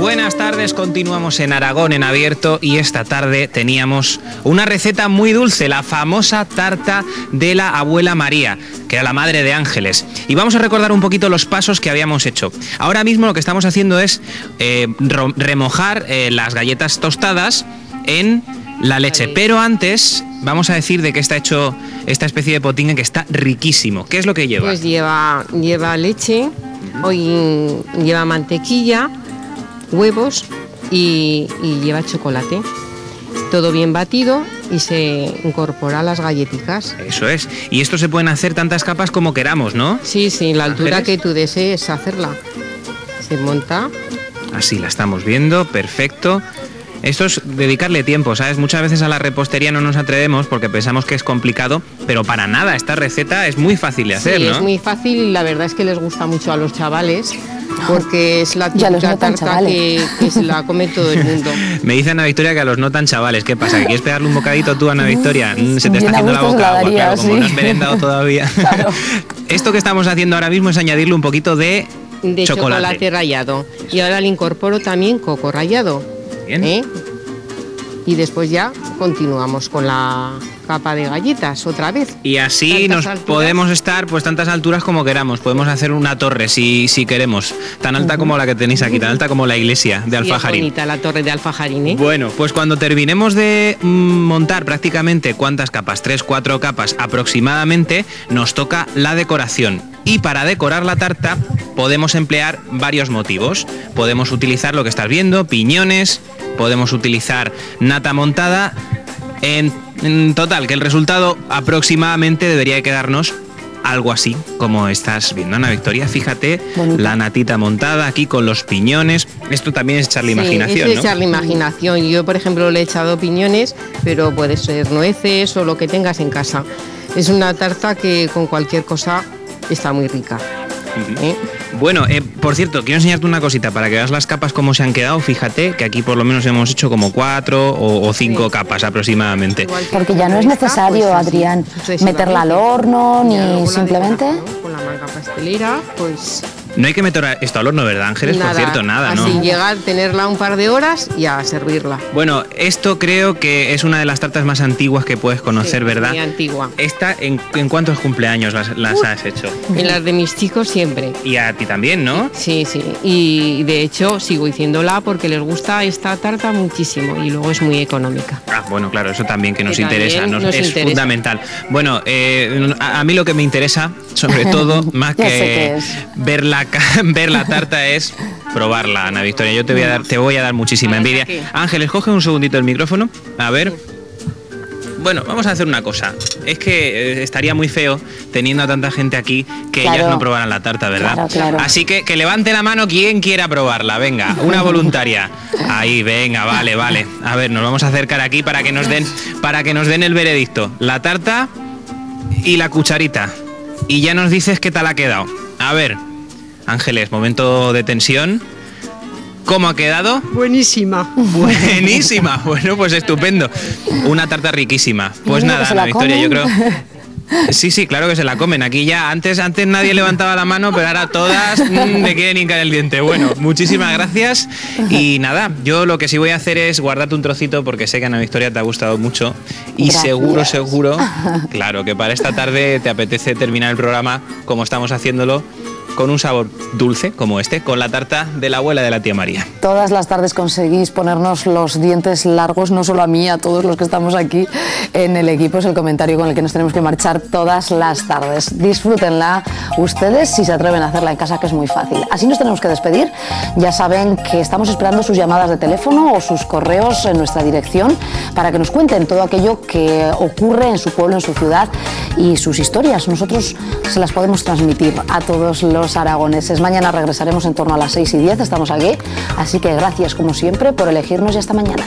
Buenas tardes, continuamos en Aragón en abierto y esta tarde teníamos una receta muy dulce, la famosa tarta de la abuela María, que era la madre de Ángeles. Y vamos a recordar un poquito los pasos que habíamos hecho. Ahora mismo lo que estamos haciendo es eh, remojar eh, las galletas tostadas en la leche, pero antes vamos a decir de qué está hecho esta especie de potingue que está riquísimo. ¿Qué es lo que lleva? Pues lleva, lleva leche, hoy lleva mantequilla, huevos y, y lleva chocolate. Todo bien batido y se incorpora a las galletitas. Eso es. Y esto se pueden hacer tantas capas como queramos, ¿no? Sí, sí, la altura Ángeles. que tú desees hacerla. Se monta. Así la estamos viendo, perfecto. Esto es dedicarle tiempo, ¿sabes? Muchas veces a la repostería no nos atrevemos porque pensamos que es complicado, pero para nada, esta receta es muy fácil de hacer, sí, ¿no? es muy fácil y la verdad es que les gusta mucho a los chavales porque es la típica tarta que, se la come todo el mundo. Me dice Ana Victoria que a los no tan chavales, ¿qué pasa? ¿Que quieres pegarle un bocadito tú, Ana Victoria? Mm, se te está haciendo la boca agua, claro, como no has merendado todavía. Claro. Esto que estamos haciendo ahora mismo es añadirle un poquito de, De chocolate. chocolate. rallado. Y ahora le incorporo también coco rallado. ¿Eh? Y después ya continuamos con la capa de galletas otra vez. Y así nos alturas. podemos estar pues tantas alturas como queramos. Podemos hacer una torre si, si queremos. Tan alta como la que tenéis aquí, tan alta como la iglesia de es Alfajarín. bonita la torre de Alfajarín, ¿eh? Bueno, pues cuando terminemos de mm, montar prácticamente cuántas capas, tres, cuatro capas aproximadamente, nos toca la decoración. Y para decorar la tarta podemos emplear varios motivos. Podemos utilizar lo que estás viendo, piñones, podemos utilizar nata montada. En, en total, que el resultado aproximadamente debería de quedarnos algo así como estás viendo, Ana Victoria. Fíjate, la natita montada aquí con los piñones. Esto también es echarle Sí, imaginación, es ¿no? echarle imaginación. Yo, por ejemplo, le he echado piñones, pero puede ser nueces o lo que tengas en casa. Es una tarta que con cualquier cosa está muy rica. ¿Eh? Bueno, eh, por cierto, quiero enseñarte una cosita para que veas las capas cómo se han quedado. Fíjate que aquí por lo menos hemos hecho como cuatro o, o cinco Sí. capas aproximadamente. Porque ya no es necesario, pues, Adrián, meterla al horno ni simplemente. Con la manga pastelera, pues No hay que meter esto al horno, ¿verdad, Ángeles? nada. Por cierto, nada, ¿no? Así llegar, tenerla un par de horas y a servirla. Bueno, esto creo que es una de las tartas más antiguas que puedes conocer, Sí, ¿verdad? Muy antigua. Esta, ¿en, en cuántos cumpleaños las, las has hecho? En las de mis chicos siempre. Y a ti también, ¿no? Sí, sí. Y de hecho sigo diciéndola porque les gusta esta tarta muchísimo y luego es muy económica. Ah, bueno, claro, eso también que nos Que interesa, nos- nos es interesa. fundamental. Bueno, eh, a, a mí lo que me interesa, sobre todo, más que qué es. ver la, ver la tarta, es probarla, Ana Victoria. Yo te voy a dar, te voy a dar muchísima envidia. Ángeles, coge un segundito el micrófono. A ver. Bueno, vamos a hacer una cosa. Es que eh, estaría muy feo teniendo a tanta gente aquí que Claro. ellas no probaran la tarta, ¿verdad? Claro, claro. Así que que levante la mano quien quiera probarla. Venga, una voluntaria. Ahí, venga, vale, vale. A ver, nos vamos a acercar aquí para que nos den, para que nos den el veredicto. La tarta y la cucharita. Y ya nos dices qué tal ha quedado. A ver, Ángeles, momento de tensión. ¿Cómo ha quedado? Buenísima. Buenísima. Bueno, pues estupendo. Una tarta riquísima. Pues nada, Ana Victoria, yo creo. Sí, sí, claro que se la comen. Aquí ya antes, antes nadie levantaba la mano, pero ahora todas mm, le quieren hincar el diente. Bueno, muchísimas gracias. Y nada, yo lo que sí voy a hacer es guardarte un trocito porque sé que Ana Victoria te ha gustado mucho. Y Gracias. seguro, seguro, claro, que para esta tarde te apetece terminar el programa como estamos haciéndolo, con un sabor dulce como este, con la tarta de la abuela de la tía María. Todas las tardes conseguís ponernos los dientes largos, no solo a mí, a todos los que estamos aquí en el equipo. Es el comentario con el que nos tenemos que marchar todas las tardes. Disfrútenla ustedes si se atreven a hacerla en casa, que es muy fácil. Así nos tenemos que despedir. Ya saben que estamos esperando sus llamadas de teléfono o sus correos en nuestra dirección para que nos cuenten todo aquello que ocurre en su pueblo, en su ciudad y sus historias. Nosotros se las podemos transmitir a todos los aragoneses. Mañana regresaremos en torno a las 6 y 10, estamos aquí. Así que gracias como siempre por elegirnos y hasta mañana.